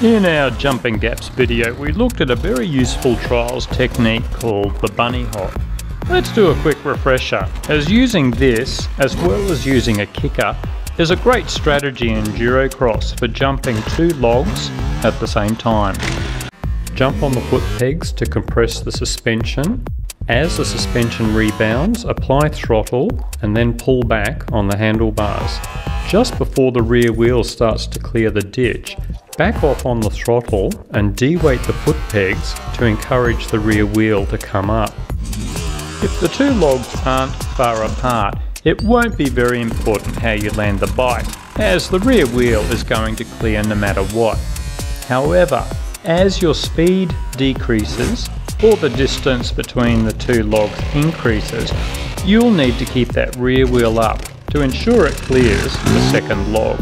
In our jumping gaps video, we looked at a very useful trials technique called the bunny hop. Let's do a quick refresher, as using this, as well as using a kicker, is a great strategy in endurocross for jumping two logs at the same time. Jump on the foot pegs to compress the suspension. As the suspension rebounds, apply throttle and then pull back on the handlebars. Just before the rear wheel starts to clear the ditch, back off on the throttle and de-weight the foot pegs to encourage the rear wheel to come up. If the two logs aren't far apart, it won't be very important how you land the bike, as the rear wheel is going to clear no matter what. However, as your speed decreases, or the distance between the two logs increases, you'll need to keep that rear wheel up to ensure it clears the second log.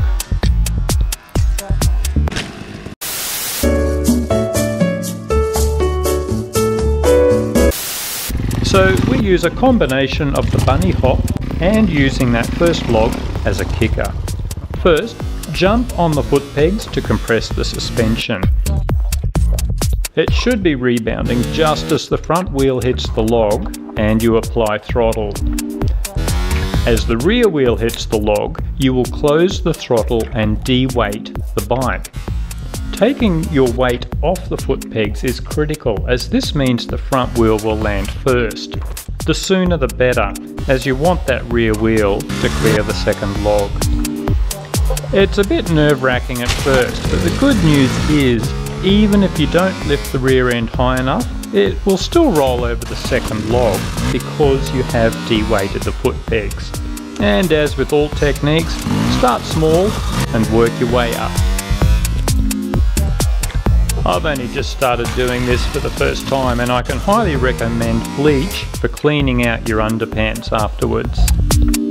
So we use a combination of the bunny hop and using that first log as a kicker. First, jump on the foot pegs to compress the suspension. It should be rebounding just as the front wheel hits the log and you apply throttle. As the rear wheel hits the log, you will close the throttle and de-weight the bike. Taking your weight off the foot pegs is critical as this means the front wheel will land first. The sooner the better, as you want that rear wheel to clear the second log. It's a bit nerve wracking at first, but the good news is, even if you don't lift the rear end high enough, it will still roll over the second log because you have de-weighted the foot pegs. And as with all techniques, start small and work your way up. I've only just started doing this for the first time and I can highly recommend bleach for cleaning out your underpants afterwards.